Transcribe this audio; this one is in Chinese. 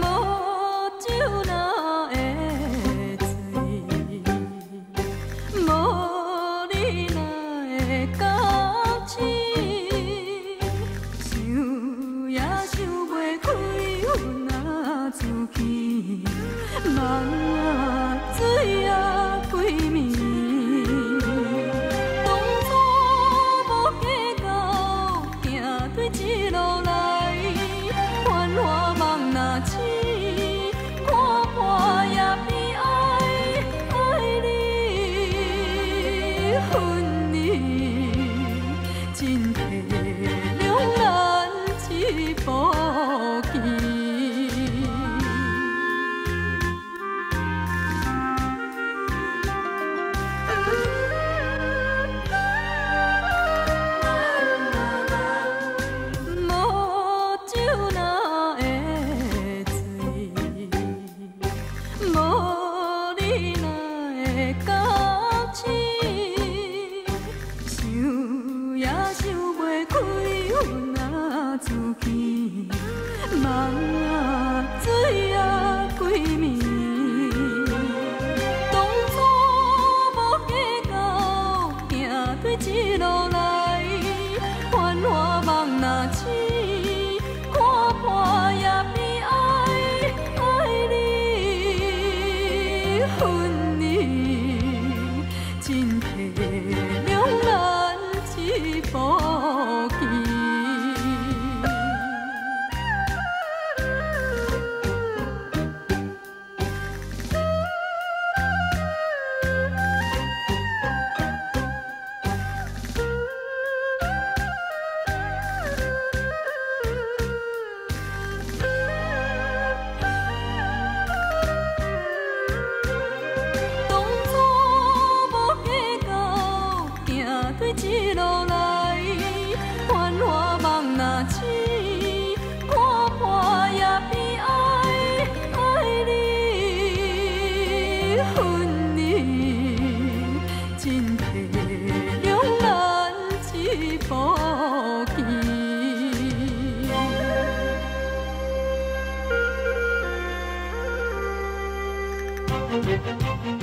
无酒哪会醉，无你哪会觉醒，想也想不开，恨啊自己。分离真苦也想袂开，阮啊自己，梦啊醉啊归暝。当初无计较，行对这路来，繁华梦若醒。分离进退两难只怕无